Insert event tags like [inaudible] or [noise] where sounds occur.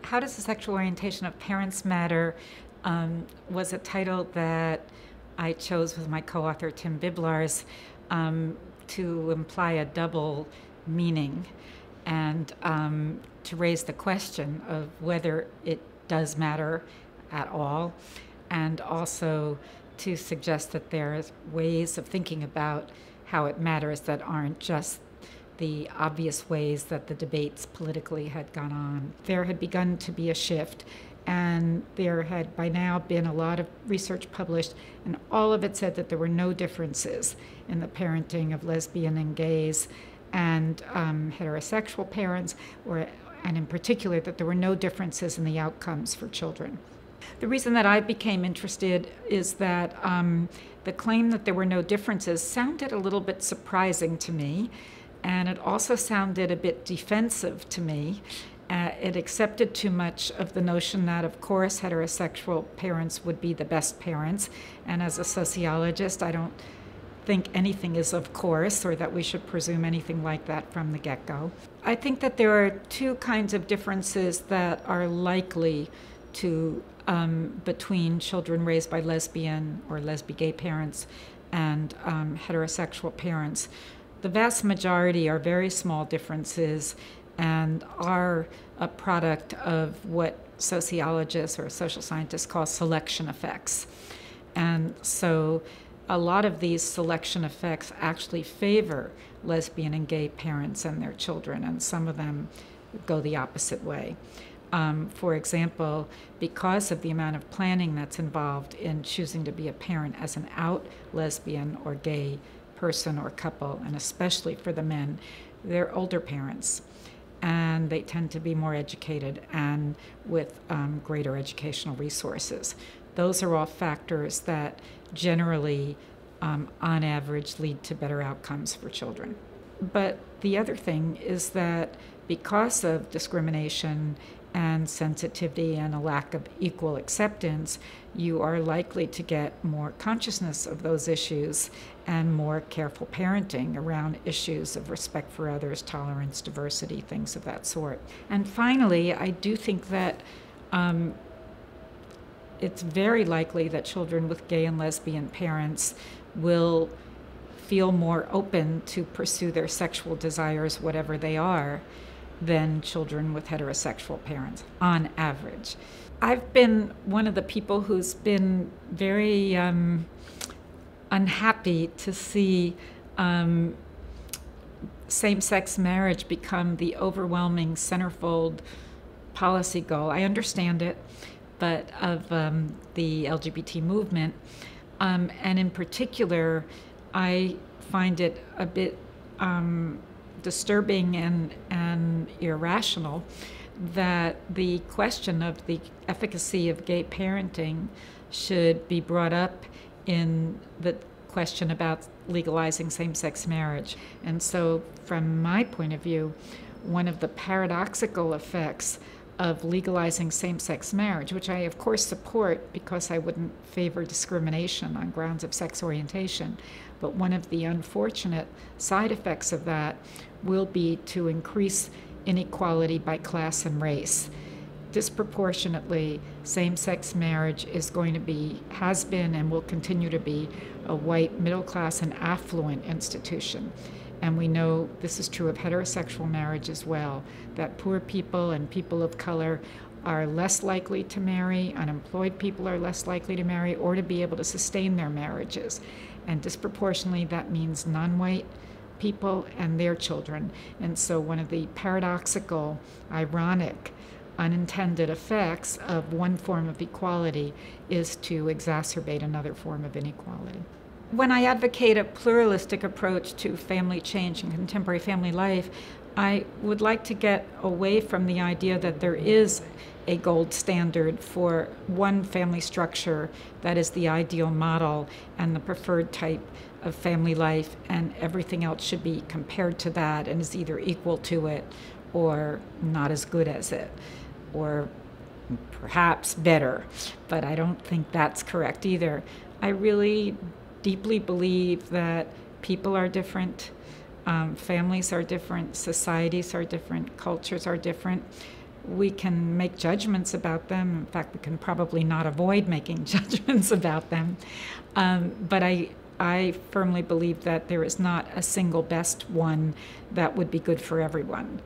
How Does the Sexual Orientation of Parents Matter? Um, was a title that I chose with my co author Tim Biblarz um, to imply a double meaning? And um, to raise the question of whether it does matter at all, and also to suggest that there are ways of thinking about how it matters that aren't just the obvious ways that the debates politically had gone on. There had begun to be a shift, and there had by now been a lot of research published, and all of it said that there were no differences in the parenting of lesbian and gays and um, heterosexual parents, or, and in particular, that there were no differences in the outcomes for children. The reason that I became interested is that um, the claim that there were no differences sounded a little bit surprising to me and it also sounded a bit defensive to me. Uh, it accepted too much of the notion that, of course, heterosexual parents would be the best parents. And as a sociologist, I don't think anything is of course or that we should presume anything like that from the get go. I think that there are two kinds of differences that are likely to um, between children raised by lesbian or lesbian gay parents and um, heterosexual parents the vast majority are very small differences and are a product of what sociologists or social scientists call selection effects. And so a lot of these selection effects actually favor lesbian and gay parents and their children, and some of them go the opposite way. Um, for example, because of the amount of planning that's involved in choosing to be a parent as an out lesbian or gay person or couple, and especially for the men, they're older parents. And they tend to be more educated and with um, greater educational resources. Those are all factors that generally, um, on average, lead to better outcomes for children. But the other thing is that because of discrimination and sensitivity and a lack of equal acceptance, you are likely to get more consciousness of those issues and more careful parenting around issues of respect for others, tolerance, diversity, things of that sort. And finally, I do think that um, it's very likely that children with gay and lesbian parents will feel more open to pursue their sexual desires, whatever they are than children with heterosexual parents on average. I've been one of the people who's been very um, unhappy to see um, same sex marriage become the overwhelming centerfold policy goal. I understand it, but of um, the LGBT movement. Um, and in particular, I find it a bit um, disturbing and, and irrational that the question of the efficacy of gay parenting should be brought up in the question about legalizing same sex marriage. And so, from my point of view, one of the paradoxical effects of legalizing same sex marriage, which I, of course, support because I wouldn't favor discrimination on grounds of sex orientation, but one of the unfortunate side effects of that will be to increase inequality by class and race. Disproportionately, same sex marriage is going to be, has been, and will continue to be a white, middle class, and affluent institution. And we know this is true of heterosexual marriage as well, that poor people and people of color are less likely to marry, unemployed people are less likely to marry, or to be able to sustain their marriages. And disproportionately, that means non white people and their children. And so, one of the paradoxical, ironic, unintended effects of one form of equality is to exacerbate another form of inequality. When I advocate a pluralistic approach to family change and contemporary family life, I would like to get away from the idea that there is a gold standard for one family structure that is the ideal model and the preferred type of family life, and everything else should be compared to that and is either equal to it or not as good as it, or perhaps better. But I don't think that's correct either. I really deeply believe that people are different, um, families are different, societies are different, cultures are different we can make judgments about them. In fact, we can probably not avoid making [laughs] judgments about them. Um, but I, I firmly believe that there is not a single best one that would be good for everyone.